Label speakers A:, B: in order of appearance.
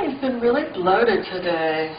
A: I've been really bloated today.